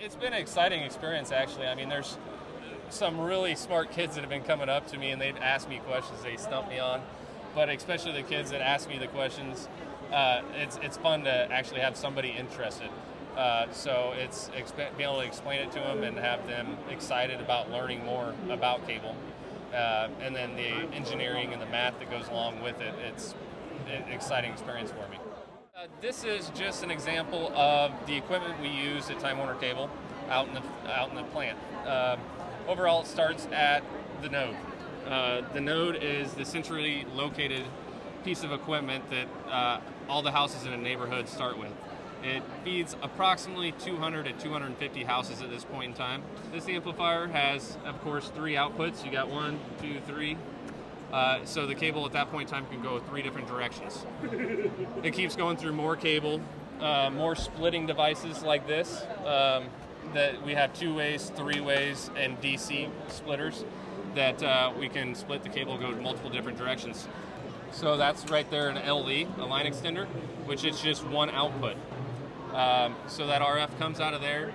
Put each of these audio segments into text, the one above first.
it's been an exciting experience, actually. I mean, there's some really smart kids that have been coming up to me and they've asked me questions they stump me on. But especially the kids that ask me the questions, uh, it's, it's fun to actually have somebody interested. Uh, so it's exp- being able to explain it to them and have them excited about learning more about cable. Uh, and then the engineering and the math that goes along with it, it's an exciting experience for me. This is just an example of the equipment we use at Time Warner Cable out in the out in the plant. Uh, overall, it starts at the node. Uh, the node is the centrally located piece of equipment that uh, all the houses in a neighborhood start with. It feeds approximately 200 to 250 houses at this point in time. This amplifier has, of course, three outputs. You got one, two, three, uh, so the cable at that point in time can go three different directions. it keeps going through more cable, uh, more splitting devices like this. Um, that we have two ways, three ways, and DC splitters that uh, we can split the cable, go multiple different directions. So that's right there an LE, a line extender, which is just one output. Um, so that RF comes out of there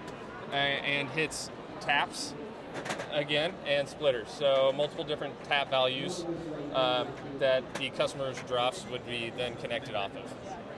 and hits taps again and splitters. So multiple different tap values um, that the customer's drops would be then connected off of.